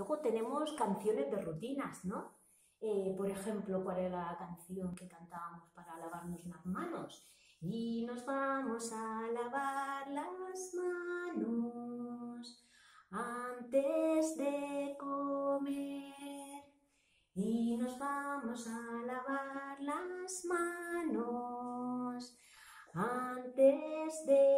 Luego tenemos canciones de rutinas, ¿no? Eh, por ejemplo, ¿cuál era la canción que cantábamos para lavarnos las manos? Y nos vamos a lavar las manos antes de comer. Y nos vamos a lavar las manos antes de